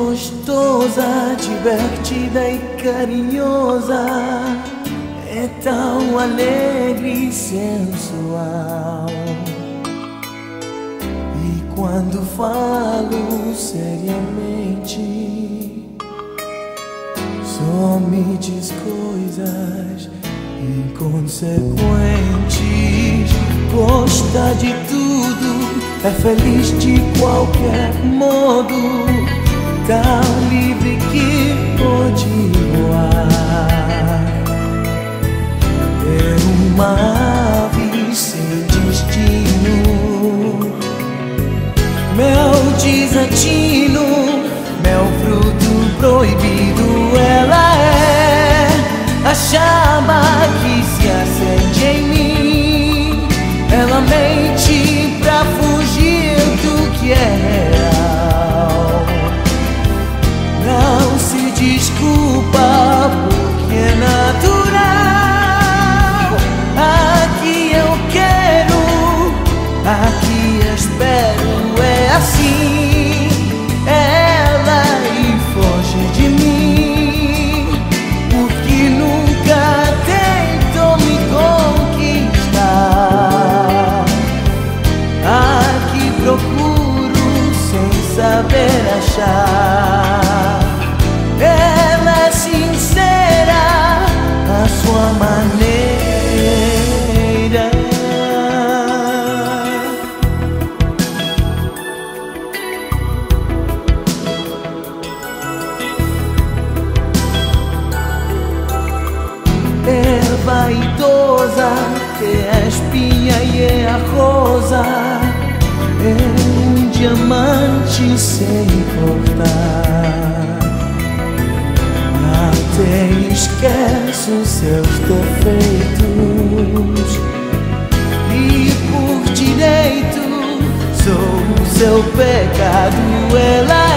gostosa, divertida e carinhosa, é tão alegre e sensual. E quando falo seriamente, só me diz coisas inconsequentes. Gosta de tudo, é feliz de qualquer modo así. vaidosa É a espinha e é a rosa. É um diamante sem cortar. Até esquece os seus defeitos. E por direito sou o seu pecado Ela